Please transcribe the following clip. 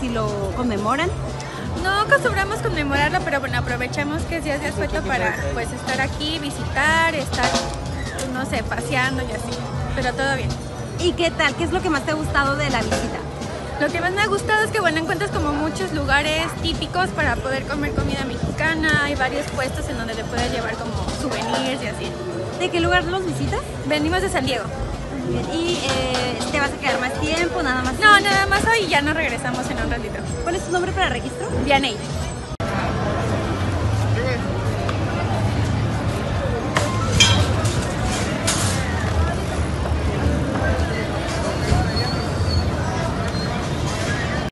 si lo conmemoran. No acostumbramos conmemorarlo, pero bueno, aprovechamos que es días de asueto para pues estar aquí, visitar, estar, no sé, paseando y así. Pero todo bien. ¿Y qué tal? ¿Qué es lo que más te ha gustado de la visita? Lo que más me ha gustado es que bueno, encuentras como muchos lugares típicos para poder comer comida mexicana. Hay varios puestos en donde te puedes llevar como souvenirs y así. ¿De qué lugar los visitas? Venimos de San Diego. ¿Y eh, te vas a quedar más tiempo, nada más? No, nada más y ya nos regresamos en un ratito. ¿Cuál es tu nombre para registro? Vianey.